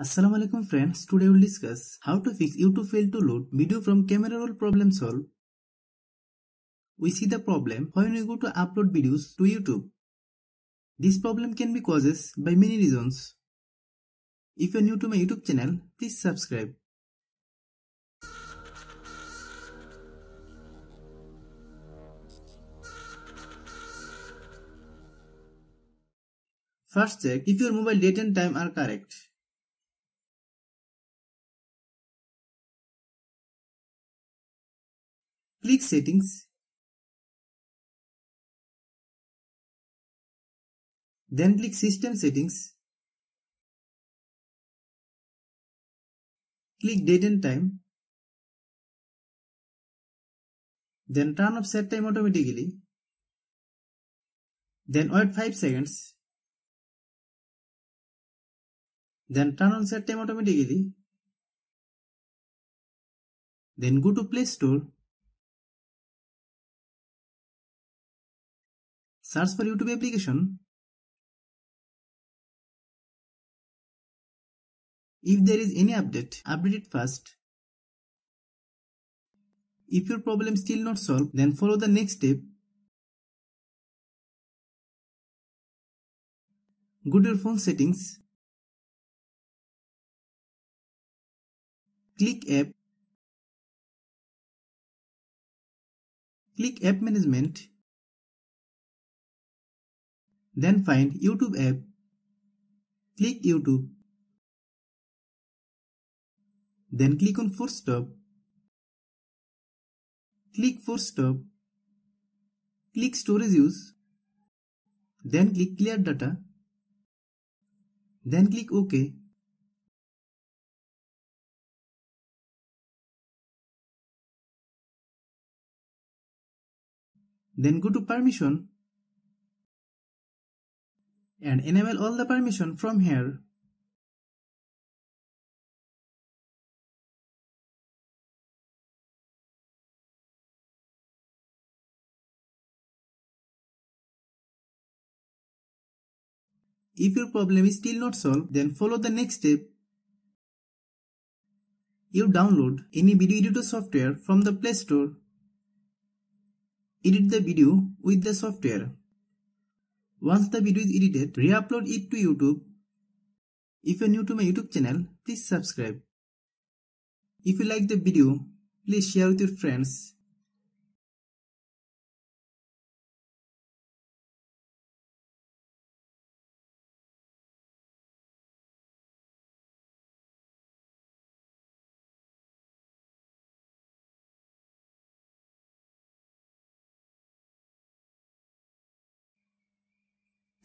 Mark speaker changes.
Speaker 1: Assalamu alaikum friends, today we will discuss how to fix YouTube fail to load video from camera roll problem solve. We see the problem when we go to upload videos to YouTube. This problem can be causes by many reasons. If you are new to my YouTube channel, please subscribe. First check if your mobile date and time are correct. Click Settings. Then click System Settings. Click Date and Time. Then turn off set time automatically. Then wait 5 seconds. Then turn on set time automatically. Then go to Play Store. Search for YouTube application. If there is any update, update it first. If your problem still not solved, then follow the next step. Go to your phone settings. Click app. Click app management. Then find YouTube app. Click YouTube. Then click on Force Stop. Click Force Stop. Click Storage Use. Then click Clear Data. Then click OK. Then go to Permission and enable all the permission from here. If your problem is still not solved, then follow the next step. You download any video editor software from the Play Store. Edit the video with the software. Once the video is edited, re-upload it to YouTube. If you are new to my YouTube channel, please subscribe. If you like the video, please share with your friends.